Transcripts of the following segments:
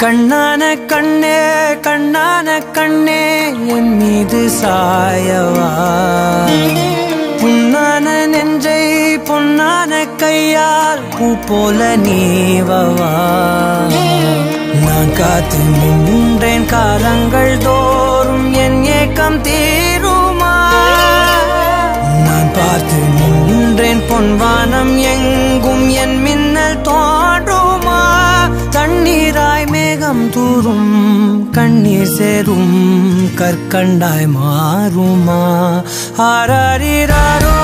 கண்ணான கண்ணே கண்ணான கண்ணே என் மீது சாயவா? புண்ணான நெஞ்சை பொன்னான கையால் பூ போல நீவவா? நான் காத்து நின்றேன் காலங்கள் தோறும் என் ஏக்கம் தீருமா? நான் பார்த்து நின்றேன் பொன்வானம் எங்க கூறும் கண்ணீர் சேரும் கற்கண்டாய் மாறுமா? ஆராரிராரோ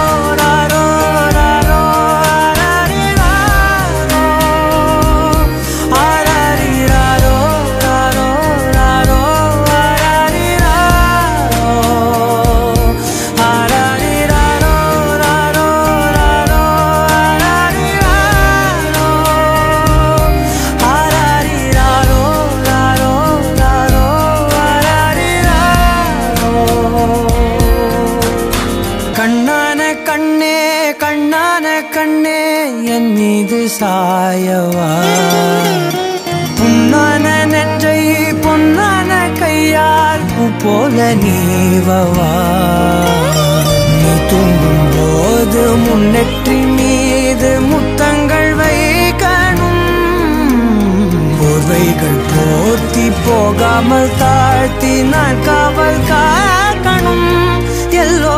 என் மீது சாயவா? புண்ணான நெற்றை பொன்னான கையார் போல நீவவா? நீ தூங்கும் போது முன்னெற்றி மீது முத்தங்கள் வைக்கணும். போர்வைகள் போர்த்தி போகாமல் தாழ்த்தி நான் காவல் காக்கணும். எல்லோ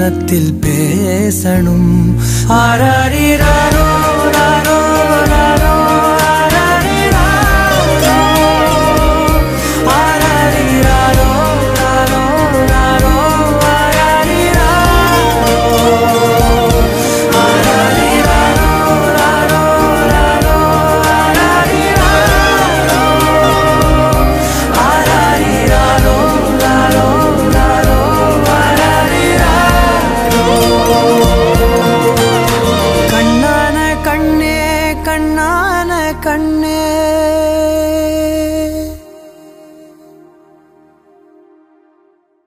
நீயும் பேசணும். ஆராடிறாரோ